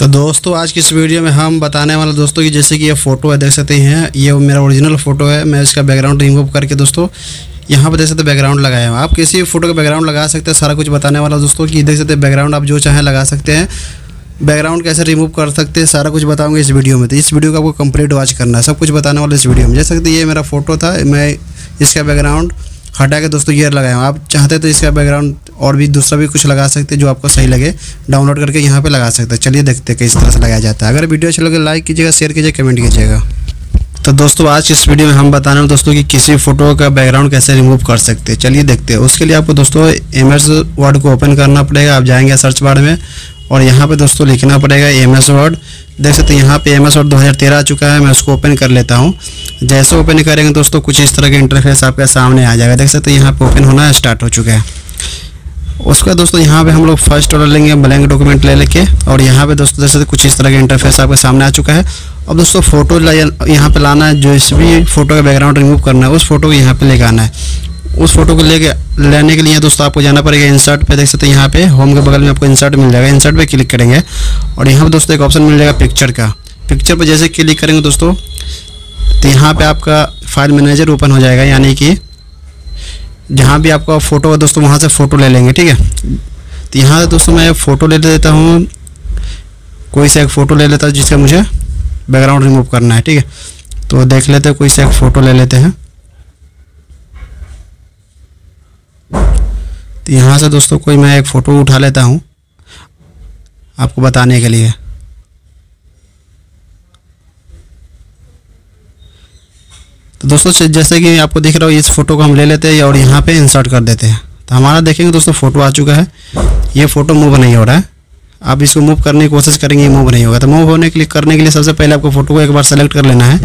तो दोस्तों, आज की इस वीडियो में हम बताने वाले दोस्तों कि जैसे कि ये फ़ोटो है, देख सकते हैं, ये मेरा ओरिजिनल फ़ोटो है, मैं इसका बैकग्राउंड रिमूव करके दोस्तों, यहाँ पर देख सकते बैकग्राउंड लगाया हुआ आप किसी भी फ़ोटो का बैकग्राउंड लगा सकते हैं, सारा कुछ बताने वाला दोस्तों कि देख सकते हैं बैकग्राउंड आप जो चाहें लगा सकते हैं। बैकग्राउंड कैसे रिमूव कर सकते हैं, सारा कुछ बताऊँगा इस वीडियो में। तो इस वीडियो को आपको कंप्लीट वॉच करना है, सब कुछ बताने वाला इस वीडियो में। जैसे सकते ये मेरा फ़ोटो था, मैं इसका बैकग्राउंड हटा के दोस्तों ये लगाया हूँ आप चाहते तो इसका बैकग्राउंड और भी दूसरा भी कुछ लगा सकते हैं जो आपको सही लगे डाउनलोड करके यहाँ पे लगा सकते हैं। चलिए देखते हैं किस तरह से लगाया जाता है। अगर वीडियो अच्छा लगे लाइक कीजिएगा शेयर कीजिए कमेंट कीजिएगा। तो दोस्तों, आज इस वीडियो में हम बता रहे हैं दोस्तों कि किसी फ़ोटो का बैकग्राउंड कैसे रिमूव कर सकते हैं। चलिए देखते हैं। उसके लिए आपको दोस्तों एम एस वर्ड को ओपन करना पड़ेगा। आप जाएँगे सर्च बार में और यहाँ पे दोस्तों लिखना पड़ेगा एम एस वर्ड देख सकते यहाँ पे एम एस वर्ड दो हज़ार तेरह आ चुका है। मैं उसको ओपन कर लेता हूँ। जैसे ओपन करेंगे दोस्तों, कुछ इस तरह का इंटरफेस आपके सामने आ जाएगा। देख सकते यहाँ पे ओपन होना स्टार्ट हो चुका है। उसके बाद दोस्तों, यहाँ पे हम लोग फ़र्स्ट ऑर्डर लेंगे ब्लैंक डॉक्यूमेंट ले लेके। और यहाँ पे दोस्तों, जैसे कुछ इस तरह का इंटरफेस आपके सामने आ चुका है। अब दोस्तों फ़ोटो यहाँ पे लाना है, जो इस भी फ़ोटो का बैकग्राउंड रिमूव करना है, उस फ़ोटो को यहाँ पे लेके आना है। उस फ़ोटो को लेके लेने के लिए दोस्तों, आपको जाना पड़ेगा इंसर्ट पे, देख सकते हैं यहाँ पे। होम के बगल में आपको इंसर्ट मिल जाएगा। इंसर्ट पे क्लिक करेंगे। और यहाँ पे दोस्तों, एक ऑप्शन मिल जाएगा पिक्चर का। पिक्चर पर जैसे क्लिक करेंगे दोस्तों तो यहाँ पे आपका फ़ाइल मैनेजर ओपन हो जाएगा, यानी कि जहाँ भी आपका फ़ोटो है दोस्तों, वहाँ से फ़ोटो ले लेंगे, ठीक है? तो यहाँ से दोस्तों मैं फ़ोटो ले लेता हूँ। कोई सा एक फ़ोटो ले लेता हूँ जिसका मुझे बैकग्राउंड रिमूव करना है, ठीक है? तो देख लेते हैं, कोई सा एक फ़ोटो ले लेते हैं। तो यहाँ से दोस्तों कोई मैं एक फ़ोटो उठा लेता हूँ आपको बताने के लिए। तो दोस्तों जैसे कि आपको दिख रहा हो, इस फ़ोटो को हम ले लेते हैं और यहाँ पे इंसर्ट कर देते हैं। तो हमारा देखेंगे दोस्तों फ़ोटो आ चुका है। ये फ़ोटो मूव नहीं हो रहा है। आप इसको मूव करने की कोशिश करेंगे मूव नहीं होगा। तो मूव होने के लिए, करने के लिए सबसे पहले आपको फ़ोटो को एक बार सेलेक्ट कर लेना है।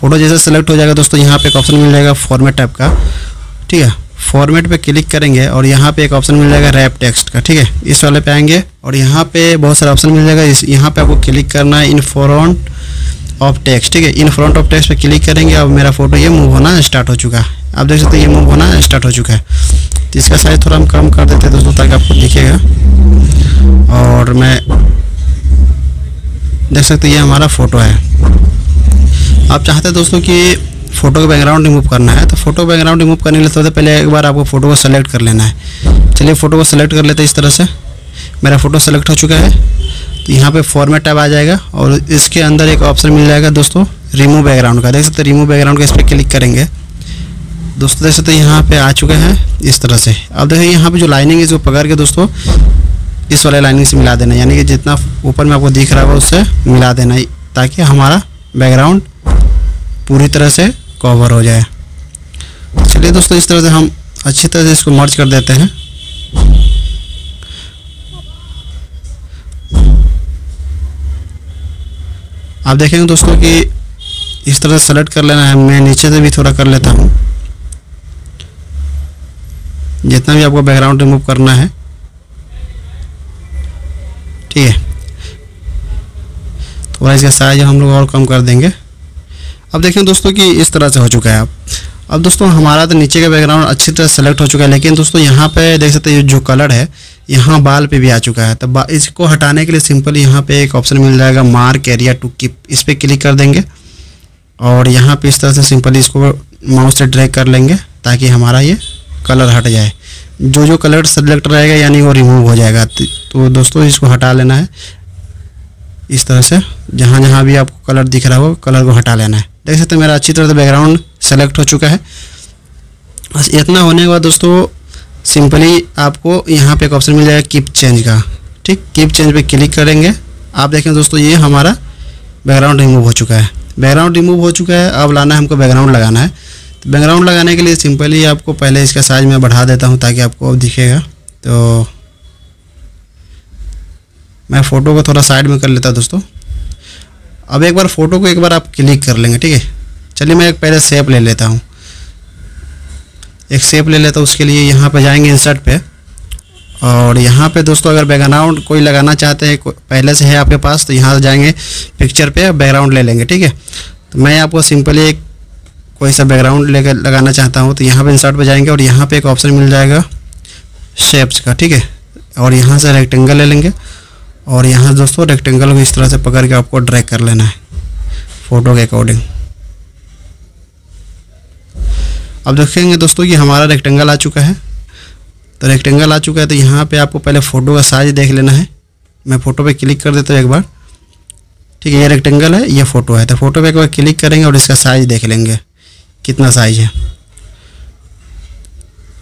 फ़ोटो जैसे सेलेक्ट हो जाएगा दोस्तों, यहाँ पे एक ऑप्शन मिल जाएगा फॉर्मेट टाइप का। ठीक है? फॉर्मेट पे क्लिक करेंगे और यहाँ पे एक ऑप्शन मिल जाएगा रैप टेक्स्ट का। ठीक है? इस वाले पे आएँगे और यहाँ पे बहुत सारे ऑप्शन मिल जाएगा। इस, यहाँ पे आपको क्लिक करना है इन फ्रंट ऑफ़ टेक्स्ट ठीक है? इन फ्रंट ऑफ़ टेक्स्ट पे क्लिक करेंगे, अब मेरा फ़ोटो ये मूव होना स्टार्ट हो चुका है। आप देख सकते हैं ये मूव होना स्टार्ट हो चुका है। तो इसका साइज़ थोड़ा हम कम कर देते हैं दोस्तों, ताकि आपको दिखेगा। और मैं देख सकते हैं ये हमारा फ़ोटो है। आप चाहते हैं दोस्तों कि फ़ोटो का बैकग्राउंड रिमूव करना है तो फ़ोटो बैकग्राउंड रिमूव करने के लिए सबसे पहले एक बार आपको फ़ोटो को सेलेक्ट कर लेना है। चलिए फ़ोटो को सेलेक्ट कर लेते हैं इस तरह से। मेरा फ़ोटो सेलेक्ट हो चुका है। तो यहाँ पे फॉर्मेट टैब आ जाएगा और इसके अंदर एक ऑप्शन मिल जाएगा दोस्तों रिमूव बैकग्राउंड का। देख सकते रिमूव बैकग्राउंड का इस पर क्लिक करेंगे। दोस्तों, देख सकते यहाँ पे आ चुका है इस तरह से। अब देखिए यहाँ पे जो लाइनिंग है इसको पकड़ के दोस्तों, इस वाले लाइनिंग से मिला देना यानी कि जितना ऊपर में आपको दिख रहा है उससे मिला देना ताकि हमारा बैकग्राउंड पूरी तरह से कवर हो जाए। चलिए दोस्तों, इस तरह से हम अच्छी तरह से इसको मर्ज कर देते हैं। आप देखेंगे दोस्तों कि इस तरह से सेलेक्ट कर लेना है। मैं नीचे से भी थोड़ा कर लेता हूँ। जितना भी आपको बैकग्राउंड रिमूव करना है। ठीक है। थोड़ा इसका साइज़ हम लोग और कम कर देंगे। अब देखें दोस्तों कि इस तरह से हो चुका है। अब अब दोस्तों, हमारा तो नीचे का बैकग्राउंड अच्छी तरह सेलेक्ट हो चुका है, लेकिन दोस्तों, यहाँ पे देख सकते हैं, जो कलर है, यहाँ बाल पे भी आ चुका है। तो इसको हटाने के लिए सिंपल यहाँ पे एक ऑप्शन मिल जाएगा मार्क एरिया टू कीप इस पर क्लिक कर देंगे और यहाँ पे इस तरह से सिंपली इसको माउस से ड्रैग कर लेंगे ताकि हमारा ये कलर हट जाए। जो जो कलर सेलेक्ट रहेगा, यानी वो रिमूव हो जाएगा। तो दोस्तों, इसको हटा लेना है। इस तरह से, जहाँ जहाँ भी आपको कलर दिख रहा हो कलर को हटा लेना है। देख सकते हैं मेरा अच्छी तरह से बैकग्राउंड सेलेक्ट हो चुका है। बस इतना होने के बाद दोस्तों सिंपली आपको यहाँ पे एक ऑप्शन मिल जाएगा कीप चेंज का। ठीक? कीप चेंज पे क्लिक करेंगे। आप देखें दोस्तों, ये हमारा बैकग्राउंड रिमूव हो चुका है। बैकग्राउंड रिमूव हो चुका है। अब लाना है हमको बैकग्राउंड लगाना है। तो बैकग्राउंड लगाने के लिए सिंपली आपको पहले इसका साइज़ मैं बढ़ा देता हूँ ताकि आपको अब दिखेगा। तो मैं फ़ोटो को थोड़ा साइड में कर लेता दोस्तों। अब एक बार फ़ोटो को एक बार आप क्लिक कर लेंगे, ठीक है? चलिए मैं एक पहले सेप ले लेता हूँ। एक सेप ले लेता हूँ, उसके लिए यहाँ पे जाएँगे इंसर्ट पे। और यहाँ पे दोस्तों, अगर बैकग्राउंड कोई लगाना चाहते हैं पहले से है आपके पास तो यहाँ जाएँगे पिक्चर पे, बैकग्राउंड ले लेंगे, ठीक है? तो मैं आपको सिंपली एक कोई सा बैकग्राउंड लेकर लगाना चाहता हूँ तो यहाँ पे इंसर्ट पे जाएँगे और यहाँ पे एक ऑप्शन मिल जाएगा शेप्स का, ठीक है? और यहाँ से रेक्टेंगल ले लेंगे। और यहाँ दोस्तों रेक्टेंगल को इस तरह से पकड़ के आपको ड्रैग कर लेना है। फ़ोटो के अकॉर्डिंग अब देखेंगे दोस्तों कि हमारा रेक्टेंगल आ चुका है। तो रेक्टेंगल आ चुका है तो यहाँ पे आपको पहले फ़ोटो का साइज़ देख लेना है। मैं फ़ोटो पे क्लिक कर देता हूँ एक बार। ठीक है, ये रेक्टेंगल है, ये फ़ोटो है। तो फ़ोटो पे एक बार क्लिक करेंगे और इसका साइज़ देख लेंगे। कितना साइज़ है?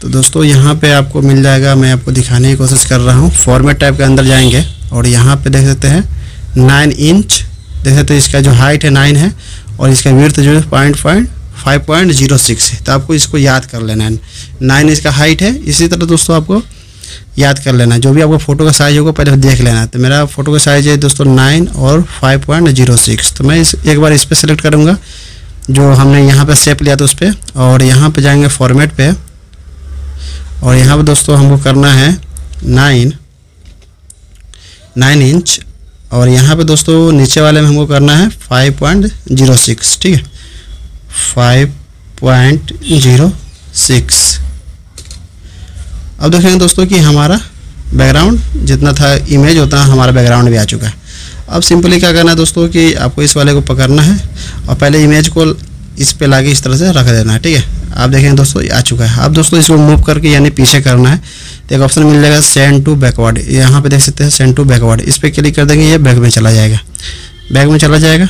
तो दोस्तों, यहाँ पे आपको मिल जाएगा, मैं आपको दिखाने की कोशिश कर रहा हूँ। फॉर्मेट टाइप के अंदर जाएँगे और यहाँ पे देख सकते हैं नाइन इंच देख सकते हैं इसका जो हाइट है नाइन है और इसका विर्थ जो है point point five point zero six है। तो आपको इसको याद कर लेना है। नाइन इसका हाइट है। इसी तरह दोस्तों आपको याद कर लेना जो भी आपको फ़ोटो का साइज़ होगा, पहले देख लेना तो मेरा फ़ोटो का साइज़ है दोस्तों नाइन और फाइव पॉइंट ज़ीरो सिक्स तो मैं इस, एक बार इस पर सेलेक्ट करूँगा, जो हमने यहाँ पर सेप लिया था उस पर और यहाँ पर जाएँगे फॉर्मेट पे। और यहाँ पर दोस्तों हमको करना है नाइन नाइन इंच और यहाँ पे दोस्तों नीचे वाले में हमको करना है फाइव पॉइंट ज़ीरो सिक्स ठीक है? फाइव पॉइंट ज़ीरो सिक्स अब देखेंगे दोस्तों कि हमारा बैकग्राउंड जितना था इमेज उतना हमारा बैकग्राउंड भी आ चुका है। अब सिंपली क्या करना है दोस्तों कि आपको इस वाले को पकड़ना है और पहले इमेज को इस पे लाके इस तरह से रख देना है, ठीक है? आप देखेंगे दोस्तों आ चुका है। आप दोस्तों, इसको मूव करके यानी पीछे करना है। तो एक ऑप्शन मिल जाएगा सेंड टू बैकवर्ड यहाँ पे देख सकते हैं सेंड टू बैकवर्ड इस पर क्लिक कर देंगे, ये बैग में चला जाएगा। बैग में चला जाएगा।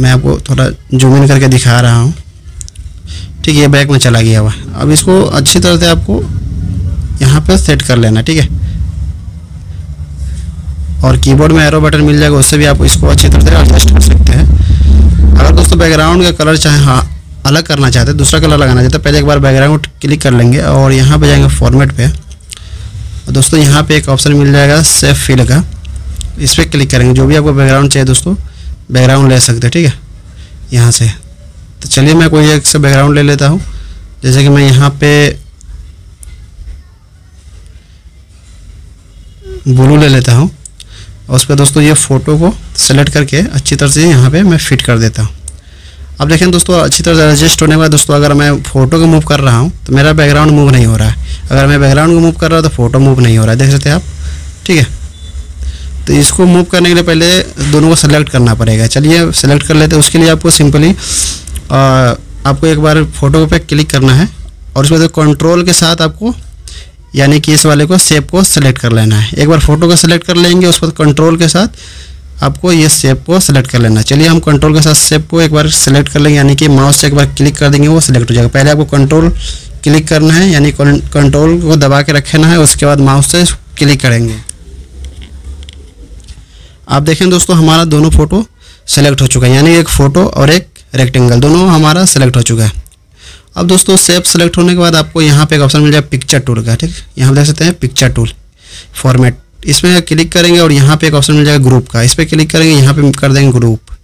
मैं आपको थोड़ा जूम इन करके दिखा रहा हूँ। ठीक है, ये बैग में चला गया हुआ। अब इसको अच्छी तरह से आपको यहाँ पर सेट कर लेना, ठीक है? और कीबोर्ड में एरो बटन मिल जाएगा, उससे भी आप इसको अच्छी तरह से एडजस्ट कर सकते हैं। अगर दोस्तों बैकग्राउंड का कलर चाहे हाँ अलग करना चाहते हैं, दूसरा कलर लगाना चाहते हैं, पहले एक बार बैकग्राउंड क्लिक कर लेंगे और यहाँ पे जाएँगे फॉर्मेट पे। और दोस्तों, यहाँ पे एक ऑप्शन मिल जाएगा सेफ़ फिल का। इस पर क्लिक करेंगे, जो भी आपको बैकग्राउंड चाहिए दोस्तों बैकग्राउंड ले सकते हैं, ठीक है? यहाँ से। तो चलिए, मैं कोई एक से बैकग्राउंड ले लेता हूँ। जैसे कि मैं यहाँ पे ब्लू ले लेता हूँ। और उस पर दोस्तों ये फ़ोटो को सेलेक्ट करके अच्छी तरह से यहाँ पे मैं फिट कर देता हूँ। अब देखें दोस्तों, अच्छी तरह एडजस्ट होने के बाद दोस्तों, अगर मैं फ़ोटो को मूव कर रहा हूँ तो मेरा बैकग्राउंड मूव नहीं हो रहा है। अगर मैं बैकग्राउंड को मूव कर रहा हूँ तो फ़ोटो मूव नहीं हो रहा है। देख सकते हैं आप? ठीक है? तो इसको मूव करने के लिए पहले दोनों को सेलेक्ट करना पड़ेगा। चलिए सेलेक्ट कर लेते हैं। उसके लिए आपको सिंपली आपको एक बार फ़ोटो पे क्लिक करना है और उसके बाद कंट्रोल के साथ आपको, यानी कि इस वाले को सेप को सेलेक्ट कर लेना है। एक बार फ़ोटो को सेलेक्ट कर लेंगे उस पर कंट्रोल के साथ आपको ये सेप को सेलेक्ट कर लेना। चलिए हम कंट्रोल के साथ सेप को एक बार सेलेक्ट कर लेंगे, यानी कि माउस से एक बार क्लिक कर देंगे, वो सेलेक्ट हो जाएगा। पहले आपको कंट्रोल क्लिक करना है, यानी कंट्रोल को दबा के रखना है, उसके बाद माउस से क्लिक करेंगे। आप देखें दोस्तों, हमारा दोनों फ़ोटो सेलेक्ट हो चुका है, यानी एक फ़ोटो और एक रेक्टेंगल दोनों हमारा सेलेक्ट हो चुका है। अब दोस्तों सेप सेलेक्ट होने के बाद आपको यहाँ पे एक ऑप्शन मिल जाएगा पिक्चर टूल का, ठीक? यहाँ देख सकते हैं पिक्चर टूल फॉर्मेट इसमें क्लिक करेंगे और यहाँ पे एक ऑप्शन मिल जाएगा ग्रुप का। इस पर क्लिक करेंगे, यहाँ पे कर देंगे ग्रुप।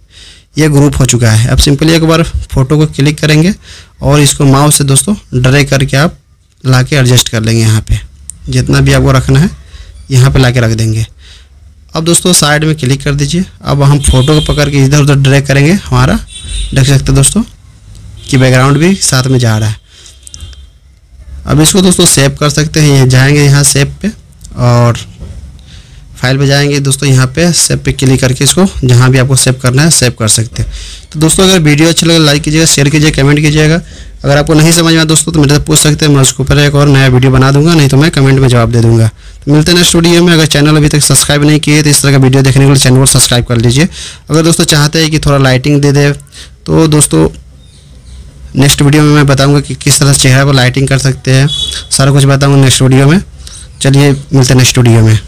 ये ग्रुप हो चुका है। अब सिंपली एक बार फ़ोटो को क्लिक करेंगे और इसको माउस से दोस्तों ड्रैग करके आप ला के एडजस्ट कर लेंगे यहाँ पे। जितना भी आपको रखना है, यहाँ पे ला के रख देंगे। अब दोस्तों साइड में क्लिक कर दीजिए। अब हम फ़ोटो को पकड़ के इधर उधर ड्रैग करेंगे हमारा। देख सकते हैं दोस्तों कि बैकग्राउंड भी साथ में जा रहा है। अब इसको दोस्तों सेव कर सकते हैं। ये जाएँगे यहाँ सेव पे और फ़ाइल पे जाएँगे। दोस्तों, यहाँ पे सेव पे क्लिक करके इसको जहाँ भी आपको सेव करना है सेव कर सकते हैं। तो दोस्तों, अगर वीडियो अच्छा लगे लाइक कीजिएगा शेयर कीजिए कमेंट कीजिएगा। अगर आपको नहीं समझ में दोस्तों तो मेरे से पूछ सकते हैं, मैं उसके ऊपर एक और नया वीडियो बना दूँगा, नहीं तो मैं कमेंट में जवाब दे दूँगा। तो मिलते हैं नेक्स्ट वीडियो में। अगर चैनल अभी तक सब्सक्राइब नहीं किए तो इस तरह का वीडियो देखने के लिए चैनल को सब्सक्राइब कर लीजिए। अगर दोस्तों चाहते हैं कि थोड़ा लाइटिंग दे दे तो दोस्तों नेक्स्ट वीडियो में मैं बताऊँगा कि किस तरह चेहरा पर लाइटिंग कर सकते हैं। सारा कुछ बताऊँगा नेक्स्ट वीडियो में। चलिए, मिलते हैं नेक्स्ट वीडियो में।